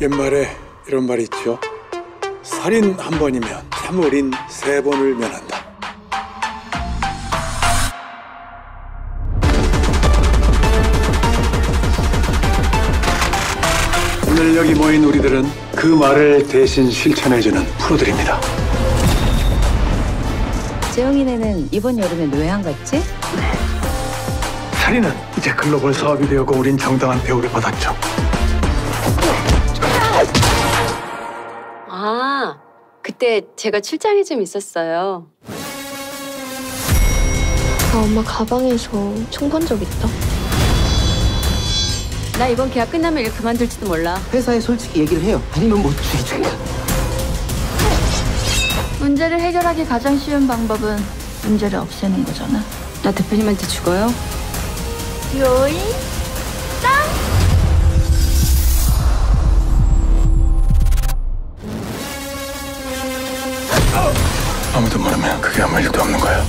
옛말에 이런 말이 있죠. 살인 한 번이면 참 어린 세 번을 면한다. 오늘 여기 모인 우리들은 그 말을 대신 실천해주는 프로들입니다. 재영이네는 이번 여름에 왜안 갔지? 살인은 이제 글로벌 사업이 되었고 우린 정당한 대우를 받았죠. 그때 제가 출장이 좀 있었어요. 나 엄마 가방에서 총 본 적 있다. 나 이번 계약 끝나면 일 그만둘지도 몰라. 회사에 솔직히 얘기를 해요. 아니면 뭐 주의주의야. 문제를 해결하기 가장 쉬운 방법은 문제를 없애는 거잖아. 나 대표님한테 죽어요? 요이 아무도 모르면 그게 아무 일도 없는 거야.